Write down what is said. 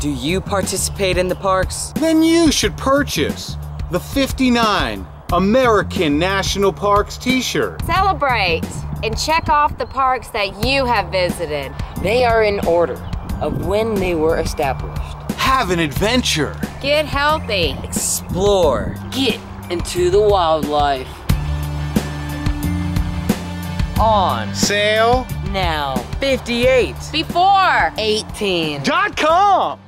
Do you participate in the parks? Then you should purchase the 59 American National Parks t-shirt. Celebrate and check off the parks that you have visited. They are in order of when they were established. Have an adventure. Get healthy. Explore. Get into the wildlife. On. Sale. Now. 58. Before. 18. Dot com.